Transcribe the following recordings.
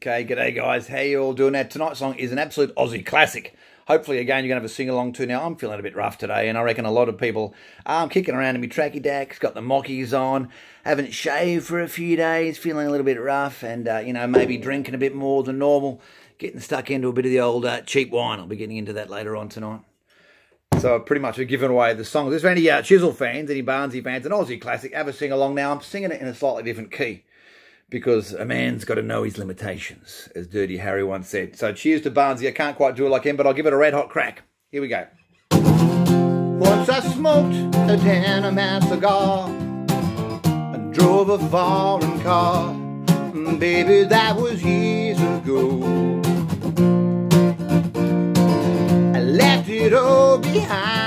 Okay, g'day guys. How you all doing? Now tonight's song is an absolute Aussie classic. Hopefully, again, you're going to have a sing along too. Now, I'm feeling a bit rough today, and I reckon a lot of people are um, kicking around in my tracky dacks, got the mockies on, haven't shaved for a few days, feeling a little bit rough, and, uh, you know, maybe drinking a bit more than normal, getting stuck into a bit of the old uh, cheap wine. I'll be getting into that later on tonight. So pretty much we've given away the song. There's any uh, Chisel fans, any Barnsey fans, an Aussie classic, have a sing along now. I'm singing it in a slightly different key because a man's got to know his limitations, as Dirty Harry once said. So cheers to Barnsey. I can't quite do it like him, but I'll give it a red hot crack. Here we go. Once I smoked a Danamad cigar and drove a foreign car. Mm, baby, that was years ago. I left it all behind.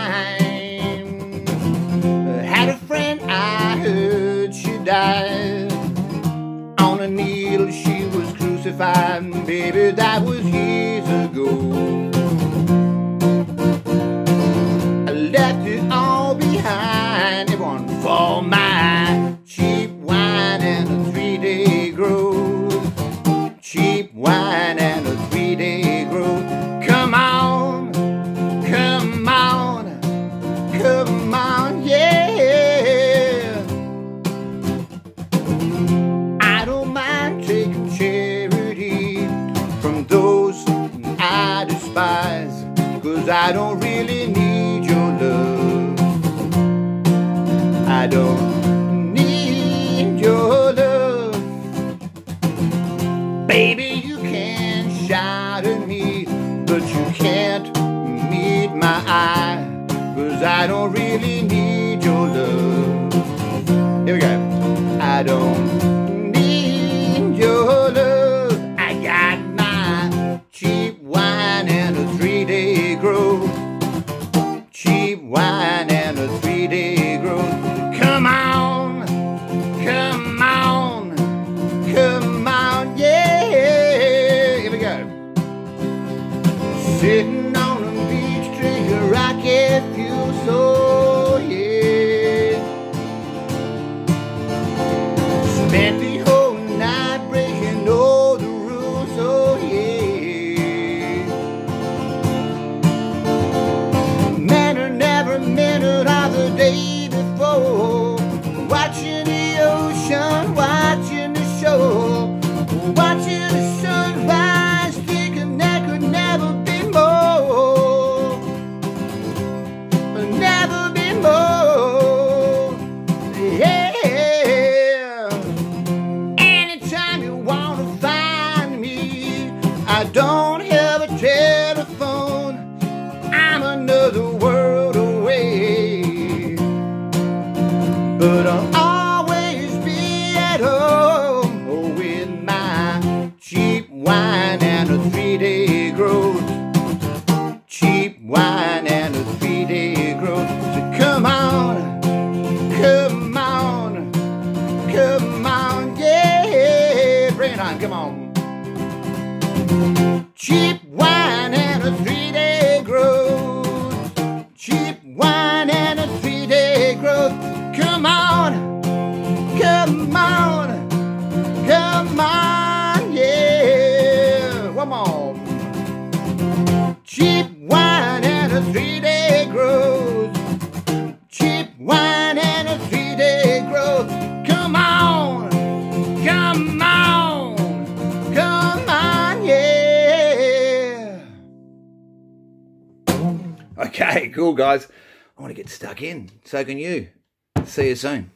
Crucified. Baby, that was years ago. Cause I don't really need your love. I don't need your love. Baby, you can shout at me But you can't meet my eye. Cause I don't really need Sitting on the beach drinking rocket fuel, so yeah. Spent the whole night breaking all the rules, oh yeah. I don't have a telephone. I'm another world away. But I'll always be at home oh, with my cheap wine and a three-day growth. Cheap wine and a three-day growth. So come on, come on, come on, yeah. Bring it on, come on. Cheap Okay, cool guys. I want to get stuck in. So can you. See you soon.